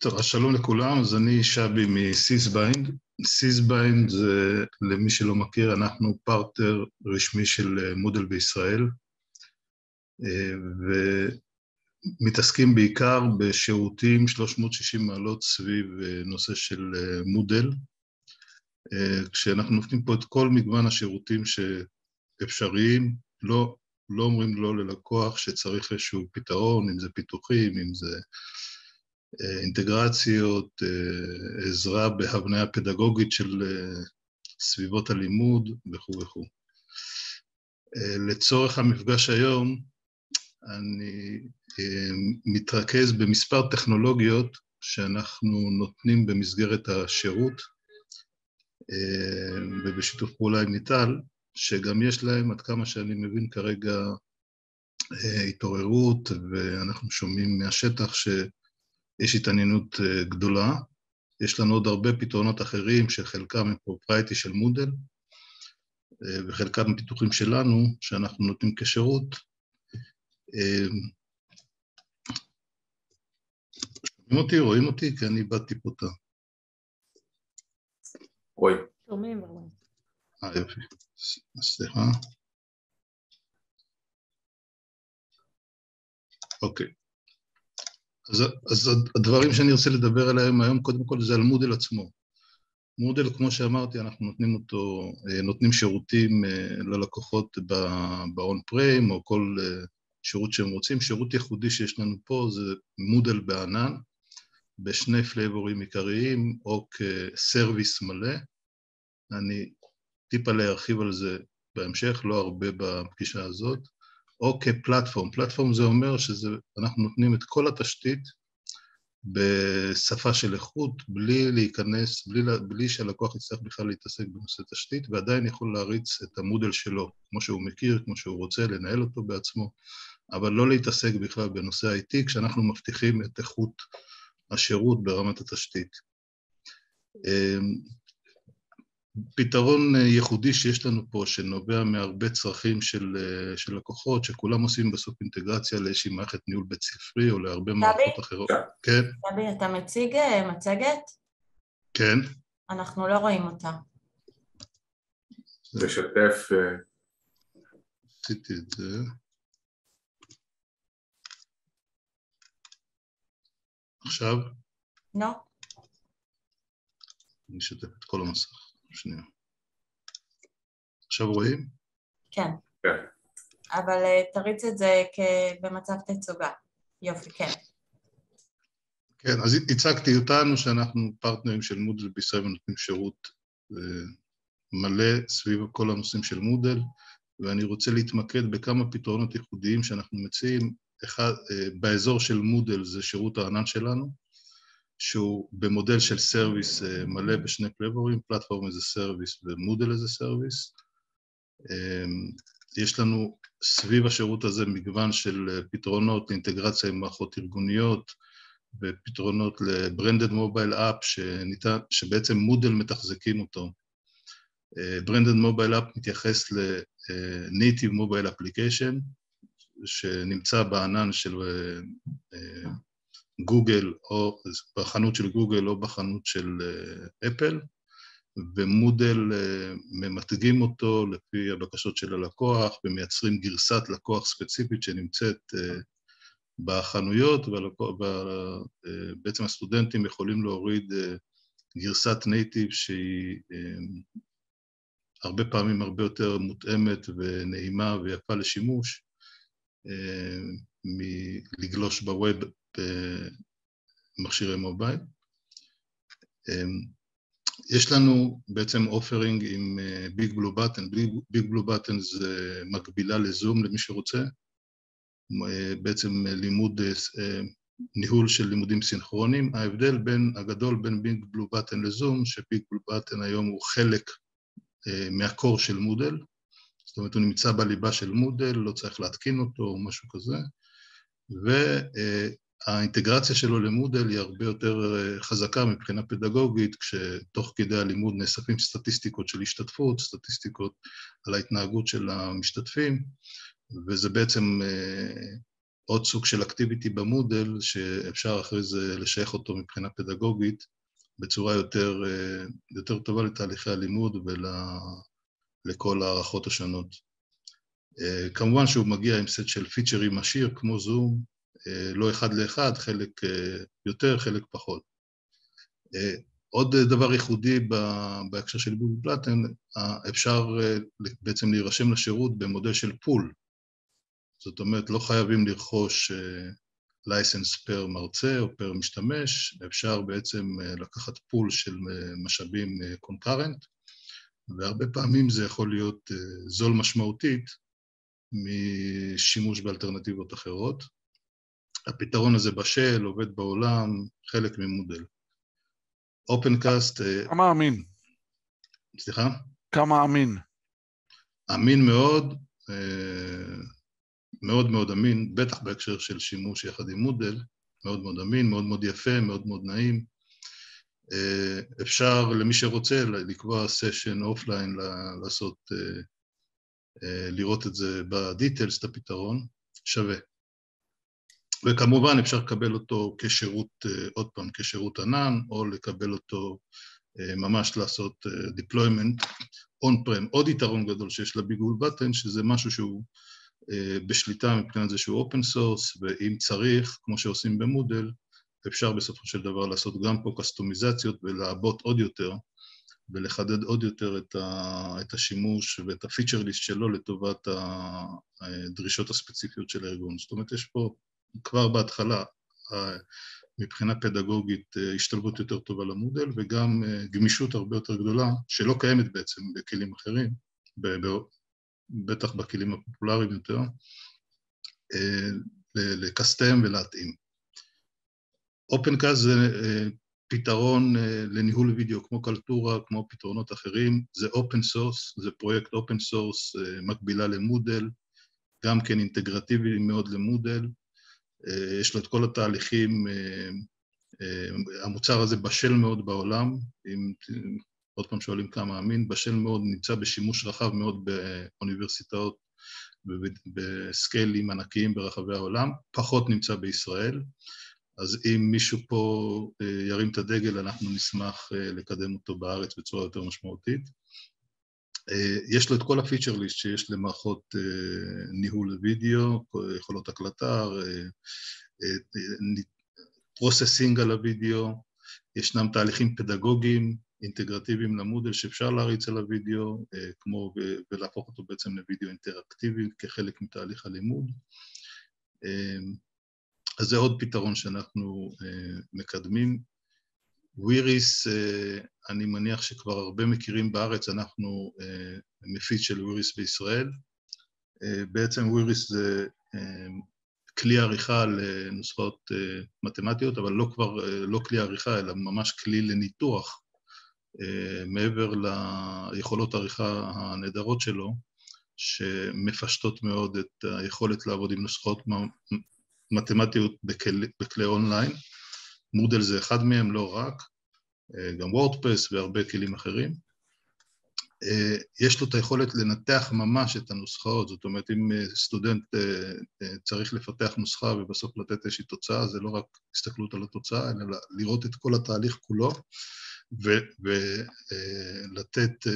טוב, אז שלום לכולם, אז אני שבי מ Sysbind. Sysbind זה, למי שלא מכיר, אנחנו פרטר רשמי של Moodle בישראל, ומתעסקים בעיקר בשירותים 360 מעלות סביב נושא של Moodle, כשאנחנו נותנים פה את כל מגוון השירותים שאפשריים, לא, לא אומרים לא ללקוח שצריך איזשהו פתרון, אם זה פיתוחים, אם זה אינטגרציות, עזרה בהבניה פדגוגית של סביבות הלימוד וכו' וכו'. לצורך המפגש היום, אני מתרכז במספר טכנולוגיות שאנחנו נותנים במסגרת השירות ובשיתוף פעולה עם מיטל, שגם יש להם, עד כמה שאני מבין כרגע, התעוררות, ואנחנו שומעים מהשטח שיש התעניינות גדולה. יש לנו עוד הרבה פתרונות אחרים, שחלקם הם פרופרייטי של מודל, וחלקם פיתוחים שלנו, שאנחנו נותנים כשירות. שומעים אותי? רואים אותי? כי אני איבדתי פה את ה... רואים. שומעים ורואים. אה, יופי. סליחה. אוקיי. אז, אז הדברים שאני רוצה לדבר עליהם היום, קודם כל זה על Moodle עצמו. Moodle, כמו שאמרתי, אנחנו נותנים אותו, נותנים שירותים ללקוחות ב-on prem או כל שירות שהם רוצים. שירות ייחודי שיש לנו פה זה Moodle בענן, בשני פלייבורים עיקריים, או כ service מלא. אני טיפה להרחיב על זה בהמשך, לא הרבה בפגישה הזאת, או כפלטפורם. פלטפורם זה אומר שאנחנו נותנים את כל התשתית בשפה של איכות, בלי להיכנס, בלי, בלי שהלקוח יצטרך בכלל להתעסק בנושא תשתית, ועדיין יכול להריץ את המודל שלו, כמו שהוא מכיר, כמו שהוא רוצה, לנהל אותו בעצמו, אבל לא להתעסק בכלל בנושא IT, כשאנחנו מבטיחים את איכות השירות ברמת התשתית. פתרון ייחודי שיש לנו פה, שנובע מהרבה צרכים של, של לקוחות, שכולם עושים בסוף אינטגרציה לאיזושהי מערכת ניהול בית ספרי או להרבה מערכות אחרות. כן. דבי, אתה מציג מצגת? כן. אנחנו לא רואים אותה. לשתף... עשיתי את זה. עכשיו? לא. אני אשתף את כל המסך. שנייה. עכשיו רואים? כן. כן. אבל תריץ את זה במצב תצוגה. יופי, כן. כן, אז הצגתי אותנו שאנחנו פרטנרים של מודל בישראל ונותנים שירות מלא סביב כל הנושאים של מודל, ואני רוצה להתמקד בכמה פתרונות ייחודיים שאנחנו מציעים. אחד, באזור של Moodle זה שירות הענן שלנו, שהוא במודל של service מלא בשני פלייבורים, platform as a service ו Moodle as a service. יש לנו סביב השירות הזה מגוון של פתרונות לאינטגרציה עם מערכות ארגוניות ופתרונות ל branded mobile app שבעצם Moodle מתחזקים אותו. branded mobile app מתייחס ל-Native Mobile Application שנמצא בענן של גוגל, או בחנות של גוגל או בחנות של אפל, ומודל ממתגים אותו לפי הבקשות של הלקוח, ומייצרים גרסת לקוח ספציפית שנמצאת בחנויות, ובעצם הסטודנטים יכולים להוריד גרסת נייטיב שהיא הרבה פעמים הרבה יותר מותאמת ונעימה ויפה לשימוש, מלגלוש ב web במכשירי mobile. יש לנו בעצם אופרינג עם ביג בלו בטן, ביג בלו בטן זה מקבילה לזום למי שרוצה, בעצם לימוד, ניהול של לימודים סינכרונים. ההבדל בין, הגדול בין BigBlueButton לזום, ש BigBlueButton היום הוא חלק מהקור של מודל, זאת אומרת הוא נמצא בליבה של מודל, לא צריך להתקין אותו או משהו כזה, והאינטגרציה שלו למודל היא הרבה יותר חזקה מבחינה פדגוגית, כשתוך כדי הלימוד נאספים סטטיסטיקות של השתתפות, סטטיסטיקות על ההתנהגות של המשתתפים, וזה בעצם עוד סוג של אקטיביטי במודל שאפשר אחרי זה לשייך אותו מבחינה פדגוגית בצורה יותר, יותר טובה לתהליכי הלימוד ולכל ההערכות השונות. כמובן שהוא מגיע עם סט של פיצ'רים עשיר כמו זום, לא אחד לאחד, חלק יותר, חלק פחות. עוד דבר ייחודי בהקשר של בובי פלטן, אפשר בעצם להירשם לשירות במודל של פול. זאת אומרת, לא חייבים לרכוש license per מרצה או per משתמש, אפשר בעצם לקחת pool של משאבים concurrent, והרבה פעמים זה יכול להיות זול משמעותית משימוש באלטרנטיבות אחרות. הפתרון הזה בשל, עובד בעולם, חלק מ Moodle. Opencast... כמה אמין? סליחה? כמה אמין? אמין מאוד, מאוד מאוד אמין, בטח בהקשר של שימוש יחד עם Moodle, מאוד מאוד אמין, מאוד מאוד יפה, מאוד מאוד נעים. אפשר, למי שרוצה, לקבוע session offline, לעשות, לראות את זה ב details, את הפתרון, שווה. וכמובן אפשר לקבל אותו כשירות, עוד פעם, כשירות ענן, או לקבל אותו ממש לעשות deployment on-prem. עוד יתרון גדול שיש לביגול בטן, שזה משהו שהוא בשליטה מבחינת זה שהוא open source, ואם צריך, כמו שעושים במודל, אפשר בסופו של דבר לעשות גם פה קסטומיזציות ולעבות עוד יותר, ולחדד עוד יותר את השימוש ואת הפיצ'ר ליסט שלו לטובת הדרישות הספציפיות של הארגון. זאת אומרת, יש פה כבר בהתחלה, מבחינה פדגוגית, השתלבות יותר טובה למודל, וגם גמישות הרבה יותר גדולה, שלא קיימת בעצם בכלים אחרים, בטח בכלים הפופולריים יותר, לקסטם ולהתאים. Opencast זה פתרון לניהול וידאו כמו קלטורה, כמו פתרונות אחרים, זה open source, זה פרויקט open source מקבילה ל Moodle, גם כן אינטגרטיבי מאוד ל Moodle, יש לו את כל התהליכים, המוצר הזה בשל מאוד בעולם, אם עוד פעם שואלים כמה אמין, בשל מאוד, נמצא בשימוש רחב מאוד באוניברסיטאות ובסקיילים ענקיים ברחבי העולם, פחות נמצא בישראל, אז אם מישהו פה ירים את הדגל, אנחנו נשמח לקדם אותו בארץ בצורה יותר משמעותית. יש לו את כל הפיצ'ר ליסט שיש למערכות ניהול וידאו, יכולות הקלטה, processing על הוידאו, ישנם תהליכים פדגוגיים, אינטגרטיביים ל Moodle שאפשר להריץ על הוידאו, כמו, ולהפוך אותו בעצם לוידאו אינטראקטיבי כחלק מתהליך הלימוד. אז זה עוד פתרון שאנחנו מקדמים. Wiris, אני מניח שכבר הרבה מכירים בארץ, אנחנו מפיץ של Wiris בישראל. בעצם Wiris זה כלי עריכה לנוסחאות מתמטיות, אבל לא כבר, לא כלי עריכה, אלא ממש כלי לניתוח, מעבר ליכולות העריכה הנהדרות שלו, שמפשטות מאוד את היכולת לעבוד עם נוסחאות מתמטיות בכלי אונליין. מודל זה אחד מהם, לא רק, גם וורדפרס והרבה כלים אחרים. יש לו את היכולת לנתח ממש את הנוסחאות, זאת אומרת, אם סטודנט צריך לפתח נוסחה ובסוף לתת איזושהי תוצאה, זה לא רק הסתכלות על התוצאה, אלא לראות את כל התהליך כולו ולתת,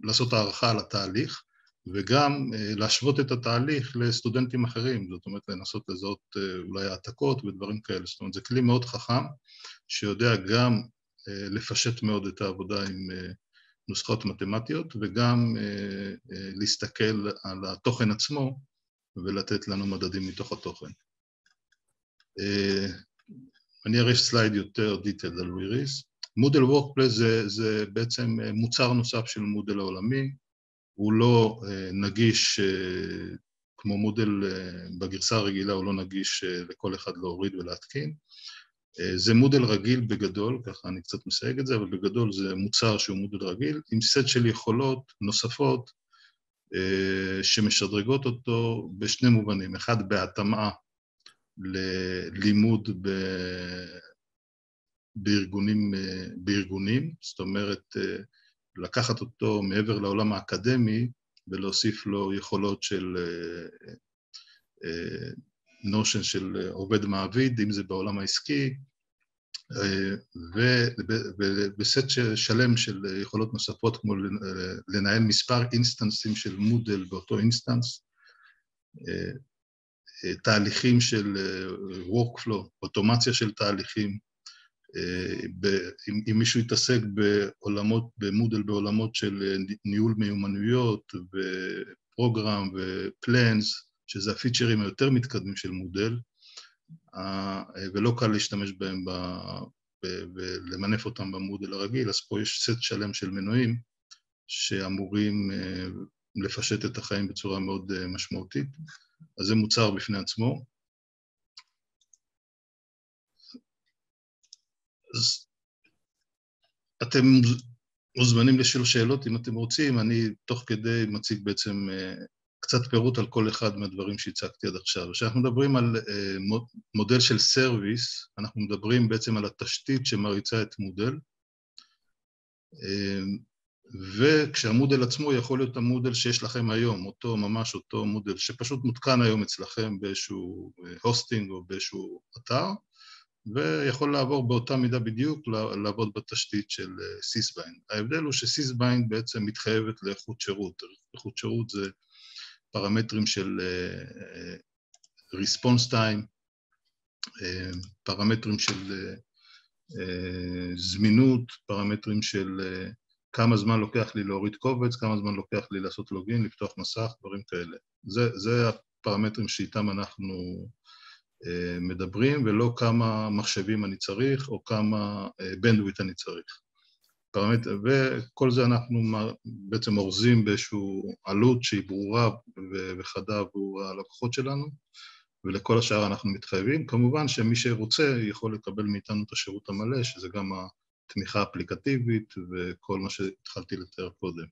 לעשות הערכה על התהליך, וגם להשוות את התהליך לסטודנטים אחרים, זאת אומרת, לנסות לזהות אולי העתקות ודברים כאלה. זאת אומרת, זה כלי מאוד חכם, שיודע גם לפשט מאוד את העבודה עם נוסחאות מתמטיות, וגם להסתכל על התוכן עצמו ולתת לנו מדדים מתוך התוכן. אני אראה slide יותר detailed על Wiris. Moodle Workplace זה, זה בעצם מוצר נוסף של Moodle העולמי, הוא לא נגיש כמו Moodle בגרסה הרגילה, הוא לא נגיש לכל אחד להוריד ולהתקין. זה מודל רגיל בגדול, ככה אני קצת מסייג את זה, אבל בגדול זה מוצר שהוא מודל רגיל, עם סט של יכולות נוספות שמשדרגות אותו בשני מובנים, אחד בהתאמה ללימוד ב... בארגונים, בארגונים, זאת אומרת, לקחת אותו מעבר לעולם האקדמי ולהוסיף לו יכולות של notion של עובד מעביד, אם זה בעולם העסקי, ובסט שלם של יכולות נוספות כמו לנהל מספר אינסטנסים של Moodle באותו instance, תהליכים של workflow, אוטומציה של תהליכים, אם מישהו יתעסק בעולמות, ב Moodle בעולמות של ניהול מיומנויות ו program ו plans, שזה הפיצ'רים היותר מתקדמים של Moodle, ולא קל להשתמש בהם ולמנף אותם במודל הרגיל, אז פה יש סט שלם של מנועים שאמורים לפשט את החיים בצורה מאוד משמעותית, אז זה מוצר בפני עצמו. אז אתם מוזמנים לשאול שאלות אם אתם רוצים, אני תוך כדי מציג בעצם קצת פירוט על כל אחד מהדברים שהצגתי עד עכשיו. כשאנחנו מדברים על מודל של service, אנחנו מדברים בעצם על התשתית שמריצה את Moodle, וכשה Moodle עצמו יכול להיות ה Moodle שיש לכם היום, אותו, ממש אותו Moodle שפשוט מותקן היום אצלכם באיזשהו hosting או באיזשהו אתר, ויכול לעבור באותה מידה בדיוק לעבוד בתשתית של Sysbind. ההבדל הוא ש Sysbind בעצם מתחייבת לאיכות שירות. איכות שירות זה פרמטרים של response time, פרמטרים של זמינות, פרמטרים של כמה זמן לוקח לי להוריד קובץ, כמה זמן לוקח לי לעשות לוגין, לפתוח מסך, דברים כאלה. זה, זה הפרמטרים שאיתם אנחנו מדברים, ולא כמה מחשבים אני צריך או כמה bandwidth אני צריך. פרמטר, וכל זה אנחנו בעצם אורזים באיזושהי עלות שהיא ברורה וחדה עבור הלקוחות שלנו, ולכל השאר אנחנו מתחייבים. כמובן שמי שרוצה יכול לקבל מאיתנו את השירות המלא, שזה גם התמיכה האפליקטיבית וכל מה שהתחלתי לתאר קודם.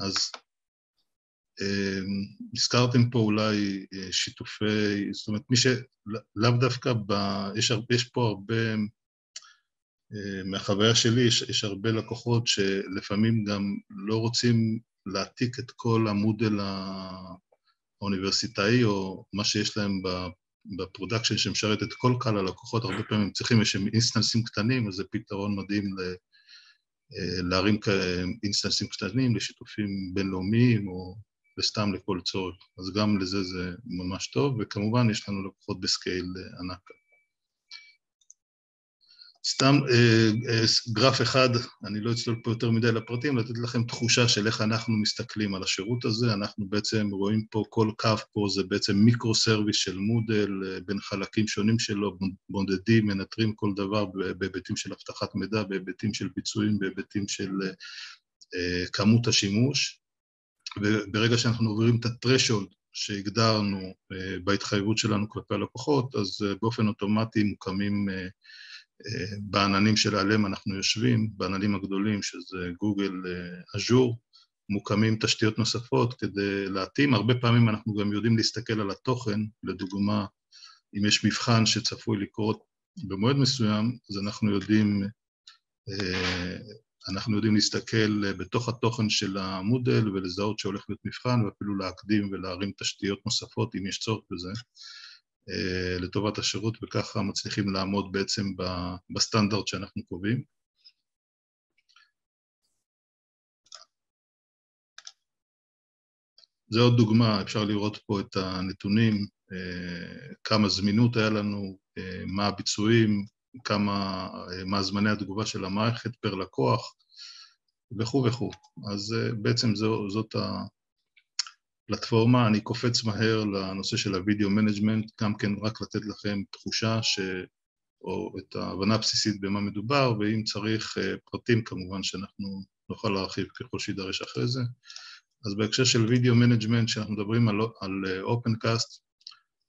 אז הזכרתם פה אולי שיתופי, זאת אומרת, מי שלאו דווקא, ב, יש, יש פה הרבה מהחוויה שלי יש, יש הרבה לקוחות שלפעמים גם לא רוצים להעתיק את כל ה Moodle האוניברסיטאי או מה שיש להם ב production שמשרת את כל קהל הלקוחות, הרבה פעמים צריכים איזשהם אינסטנסים קטנים, אז זה פתרון מדהים ל, להרים אינסטנסים קטנים לשיתופים בינלאומיים או וסתם לכל צורך, אז גם לזה זה ממש טוב, וכמובן יש לנו לקוחות ב scale ענק. סתם אה, אה, גרף אחד, אני לא אצלול פה יותר מדי לפרטים, לתת לכם תחושה של איך אנחנו מסתכלים על השירות הזה. אנחנו בעצם רואים פה, כל קו פה זה בעצם microservice של Moodle אה, בין חלקים שונים שלו, בודדים, מנטרים כל דבר בהיבטים של אבטחת מידע, בהיבטים של ביצועים, בהיבטים של כמות השימוש. וברגע שאנחנו עוברים את ה threshold שהגדרנו אה, בהתחייבות שלנו כלפי הלקוחות, אז אה, באופן אוטומטי מוקמים אה, בעננים שלעליהם אנחנו יושבים, בעננים הגדולים, שזה גוגל, אג'ור, מוקמים תשתיות נוספות כדי להתאים. הרבה פעמים אנחנו גם יודעים להסתכל על התוכן, לדוגמה, אם יש מבחן שצפוי לקרות במועד מסוים, אז אנחנו יודעים, אנחנו יודעים להסתכל בתוך התוכן של המודל ולזהות שהולך להיות מבחן, ואפילו להקדים ולהרים תשתיות נוספות אם יש צורך בזה. אה, לטובת השירות, וככה מצליחים לעמוד בעצם בסטנדרט שאנחנו קובעים. זה עוד דוגמה, אפשר לראות פה את הנתונים, אה, כמה זמינות היה לנו, אה, מה הביצועים, כמה, מה זמני התגובה של המערכת פר לקוח וכו' וכו'. אז בעצם זו, זאת פלטפורמה, אני קופץ מהר לנושא של ה video management, גם כן רק לתת לכם תחושה ש... או את ההבנה הבסיסית במה מדובר, ואם צריך אה, פרטים כמובן שאנחנו נוכל להרחיב ככל שידרש אחרי זה. אז בהקשר של video management, כשאנחנו מדברים על, על Opencast, אה,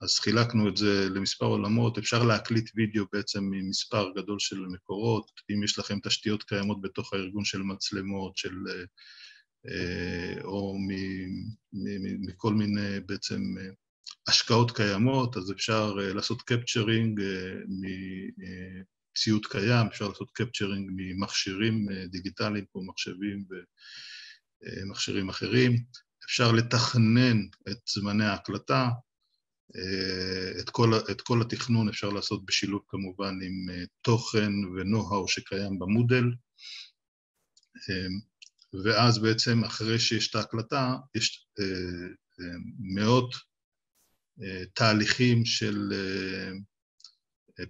אז חילקנו את זה למספר עולמות, אפשר להקליט וידאו בעצם ממספר גדול של מקורות, אם יש לכם תשתיות קיימות בתוך הארגון של מצלמות, של אה, אה, או מכל מיני בעצם אה, השקעות קיימות, אז אפשר לעשות קפצ'רינג מציוד קיים, אפשר לעשות קפצ'רינג ממכשירים דיגיטליים כמו מחשבים ומכשירים אחרים, אפשר לתכנן את זמני ההקלטה, את כל, את כל התכנון אפשר לעשות בשילוב כמובן עם תוכן ונוהו שקיים במודל, ואז בעצם אחרי שיש את ההקלטה, יש מאות תהליכים של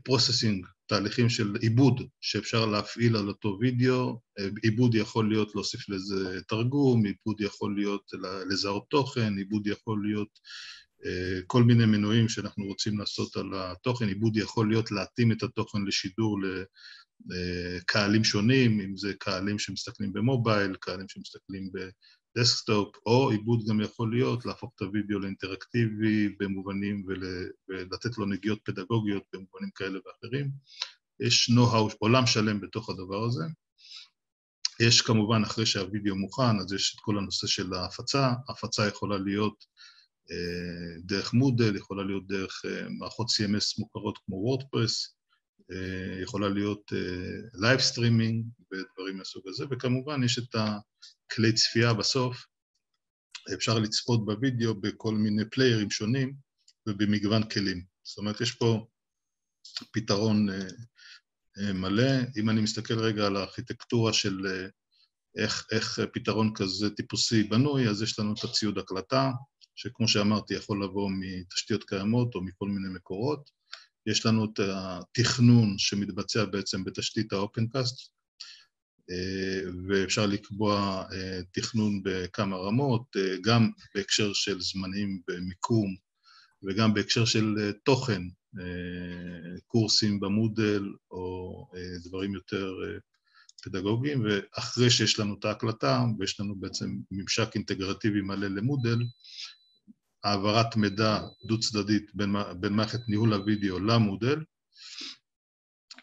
processing, תהליכים של עיבוד שאפשר להפעיל על אותו וידאו, עיבוד יכול להיות להוסיף לזה תרגום, עיבוד יכול להיות לזהות תוכן, עיבוד יכול להיות כל מיני מנועים שאנחנו רוצים לעשות על התוכן, עיבוד יכול להיות להתאים את התוכן לשידור לקהלים שונים, אם זה קהלים שמסתכלים ב mobile, קהלים שמסתכלים desktop, או עיבוד גם יכול להיות להפוך את הוידאו לאינטראקטיבי במובנים ול, ולתת לו נגיעות פדגוגיות במובנים כאלה ואחרים. יש know-how, עולם שלם בתוך הדבר הזה. יש כמובן, אחרי שהוידאו מוכן, אז יש את כל הנושא של ההפצה. ההפצה יכולה להיות אה, דרך Moodle, יכולה להיות דרך אה, מערכות CMS מוכרות כמו WordPress, אה, יכולה להיות live streaming ודברים מהסוג הזה, וכמובן יש את הכלי צפייה בסוף, אפשר לצפות בווידאו בכל מיני פליירים שונים ובמגוון כלים. זאת אומרת, יש פה פתרון מלא. אם אני מסתכל רגע על הארכיטקטורה של איך, איך פתרון כזה טיפוסי בנוי, אז יש לנו את הציוד הקלטה, שכמו שאמרתי, יכול לבוא מתשתיות קיימות או מכל מיני מקורות. יש לנו את התכנון שמתבצע בעצם בתשתית האופנקאסט, ואפשר לקבוע אה, תכנון בכמה רמות, אה, גם בהקשר של זמנים במיקום וגם בהקשר של אה, תוכן, קורסים במודל או דברים יותר פדגוגיים, ואחרי שיש לנו את ההקלטה ויש לנו בעצם ממשק אינטגרטיבי מלא למודל, העברת מידע דו-צדדית בין, בין מערכת ניהול הוידאו ל Moodle,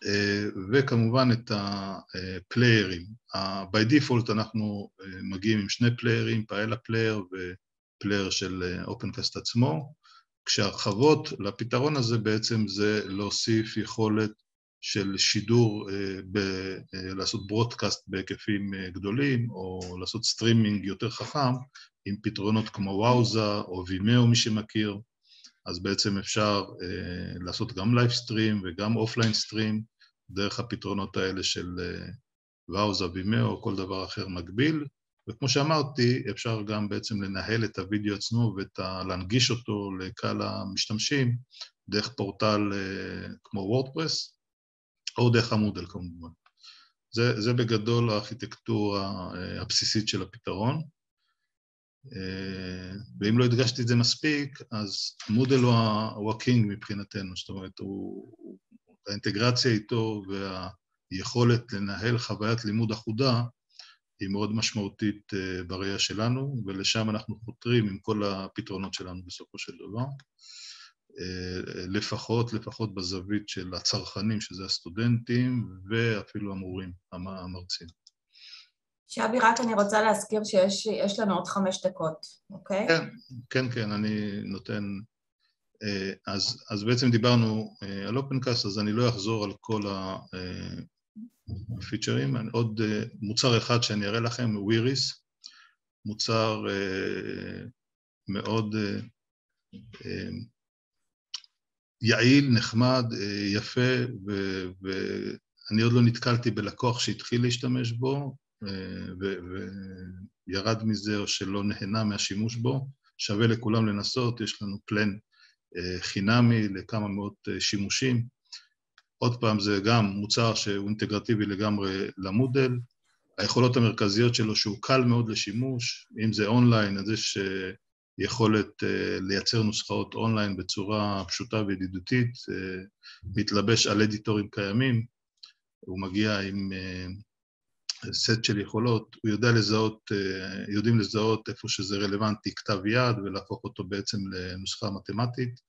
אה, וכמובן את הפליירים. by default אנחנו אה, מגיעים עם שני פליירים, Paella Player ו player של Opencast אה, עצמו, כשהרחבות לפתרון הזה בעצם זה להוסיף יכולת של שידור, ב, לעשות broadcast בהיקפים גדולים, או לעשות סטרימינג יותר חכם, עם פתרונות כמו Wowza או Vimeo, מי שמכיר, אז בעצם אפשר אה, לעשות גם live stream וגם offline stream דרך הפתרונות האלה של אה, Wowza, Vimeo או כל דבר אחר מקביל, וכמו שאמרתי, אפשר גם בעצם לנהל את הוידאו עצמו ולהנגיש אותו לקהל המשתמשים דרך פורטל אה, כמו WordPress, או דרך ה Moodle כמובן. זה, זה בגדול הארכיטקטורה אה, הבסיסית של הפתרון. אה, ואם לא הדגשתי את זה מספיק, אז מודל הוא הקינג מבחינתנו, זאת אומרת, הוא, האינטגרציה איתו והיכולת לנהל חוויית לימוד אחודה היא מאוד משמעותית אה, בראייה שלנו, ולשם אנחנו חותרים עם כל הפתרונות שלנו בסופו של דבר. אה, לפחות, לפחות בזווית של הצרכנים, שזה הסטודנטים, ואפילו המורים, המרצים. שבי, רק אני רוצה להזכיר שיש לנו עוד חמש דקות, אוקיי? כן, כן, כן, אני נותן... אה, אז, אז בעצם דיברנו אה, על אופנקאסט, אז אני לא אחזור על כל הפיצ'רים. אה, עוד מוצר אחד שאני אראה לכם וויריס, מוצר מאוד יעיל, נחמד, יפה, ואני עוד לא נתקלתי בלקוח שהתחיל להשתמש בו, וירד מזה או שלא נהנה מהשימוש בו, שווה לכולם לנסות, יש לנו פלן אה, חינמי לכמה מאות אה, שימושים. עוד פעם, זה גם מוצר שהוא אינטגרטיבי לגמרי למודל. היכולות המרכזיות שלו שהוא קל מאוד לשימוש, אם זה אונליין, אז יש אה, יכולת לייצר נוסחאות אונליין בצורה פשוטה וידידותית, מתלבש על אדיטורים קיימים, הוא מגיע עם סט של יכולות, הוא יודע לזהות, אה, יודעים לזהות איפה שזה רלוונטי כתב יד ולהפוך אותו בעצם לנוסחה מתמטית.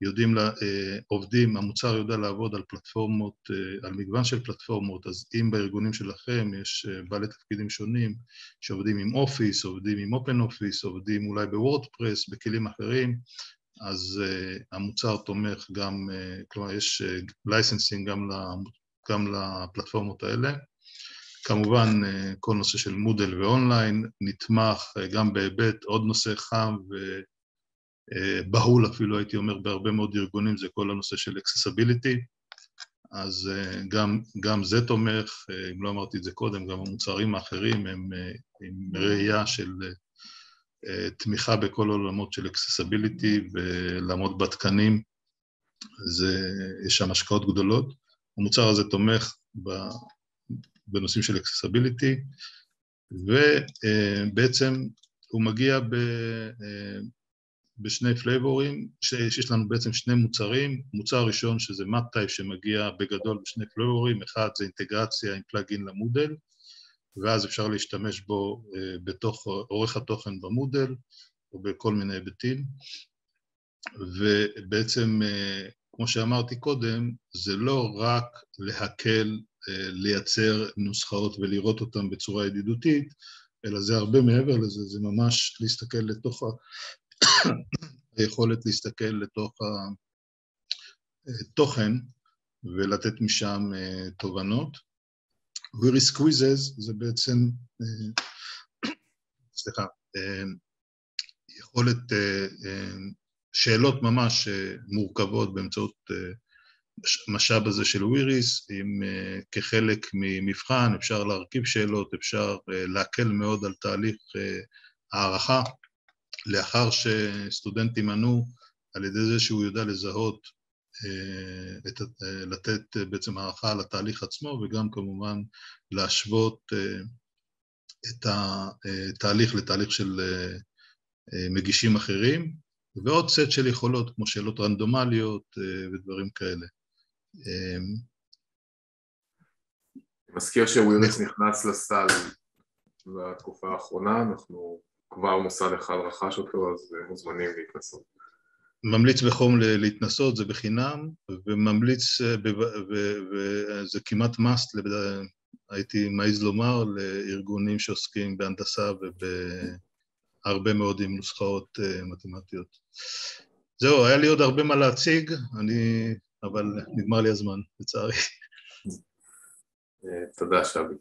יודעים, לה, אה, עובדים, המוצר יודע לעבוד על פלטפורמות, אה, על מגוון של פלטפורמות, אז אם בארגונים שלכם יש בעלי תפקידים שונים שעובדים עם Office, עובדים עם OpenOffice, עובדים אולי ב WordPress, בכלים אחרים, אז המוצר תומך גם, כלומר יש licensing גם, גם לפלטפורמות האלה. כמובן, אה, כל נושא של Moodle ו online נתמך אה, גם בהיבט, עוד נושא חם בהול אפילו הייתי אומר בהרבה מאוד ארגונים זה כל הנושא של accessibility אז גם, גם זה תומך, אם לא אמרתי את זה קודם, גם המוצרים האחרים הם עם ראייה של תמיכה בכל העולמות של accessibility ולעמוד בתקנים, זה, יש שם השקעות גדולות. המוצר הזה תומך בנושאים של accessibility, ובעצם הוא מגיע ב, בשני פלייבורים, שיש לנו בעצם שני מוצרים, מוצר ראשון שזה מאפ-טייפ שמגיע בגדול בשני פלייבורים, אחד זה אינטגרציה עם פלאגין ל Moodle, ואז אפשר להשתמש בו בתוך עורך התוכן במודל או בכל מיני היבטים, ובעצם כמו שאמרתי קודם, זה לא רק להקל לייצר נוסחאות ולראות אותן בצורה ידידותית, אלא זה הרבה מעבר לזה, זה ממש להסתכל לתוך ה... היכולת להסתכל לתוך התוכן ולתת משם תובנות. ווירי סקוויזז זה בעצם, סליחה, יכולת שאלות ממש מורכבות באמצעות משאב הזה של וויריס, אם כחלק ממבחן אפשר להרכיב שאלות, אפשר להקל מאוד על תהליך הערכה, לאחר שסטודנטים ענו על ידי זה שהוא יודע לזהות, לתת בעצם הערכה על התהליך עצמו וגם כמובן להשוות את התהליך לתהליך של מגישים אחרים, ועוד סט של יכולות כמו שאלות רנדומליות ודברים כאלה. אני מזכיר שווירס נכנס לסל בתקופה האחרונה, אנחנו כבר מוסד אחד רכש אותו, אז מוזמנים להתנסות. ממליץ בחום להתנסות, זה בחינם, וממליץ, וזה כמעט must, הייתי מעז לומר, לארגונים שעוסקים בהנדסה ובהרבה מאוד עם נוסחאות מתמטיות. זהו, היה לי עוד הרבה מה להציג, אני, אבל נגמר לי הזמן, לצערי. תודה, שבי.